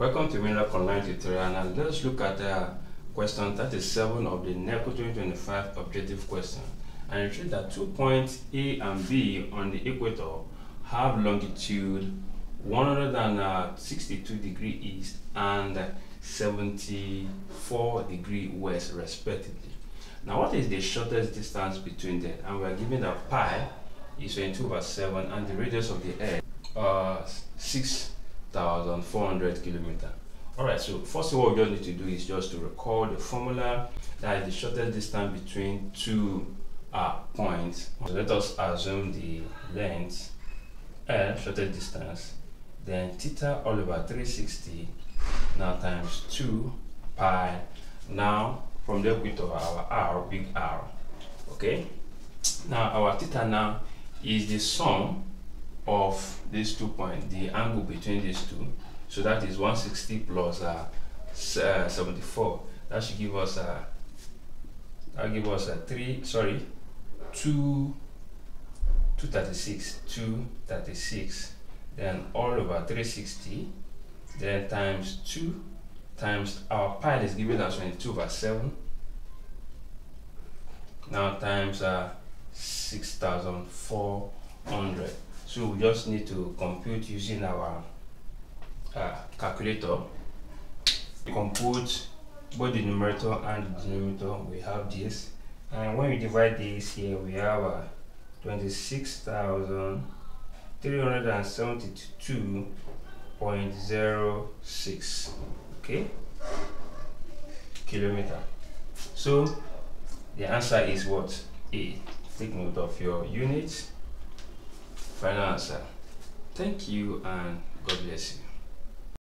Welcome to WinLab Online tutorial and let's look at uh, question 37 of the NECO 2025 objective question. And it shows that two points A and B on the equator have longitude 162 degree east and 74 degree west respectively. Now what is the shortest distance between them? And we are given that pi is 22 over 7 and the radius of the earth uh, 6,400 kilometer. Alright, so first of all, we just need to do is just to recall the formula that is the shortest distance between two uh, points. So let us assume the length L, shortest distance, then theta all over 360 now times 2 pi now from the equator our r big r okay now our theta now is the sum of these two points, the angle between these two. So that is 160 plus uh, uh, 74. That should give us a uh, that give us a three. Sorry, two. 236 236 then all over 360 then times 2 times our pi is given us 22 over 7 now times uh, 6400 so we just need to compute using our uh, calculator. Compute both the numerator and the denominator. We have this. And when we divide this here we have uh, 26,372.06 okay? Kilometer. So the answer is what? A. Take note of your units final answer. Thank you and god bless you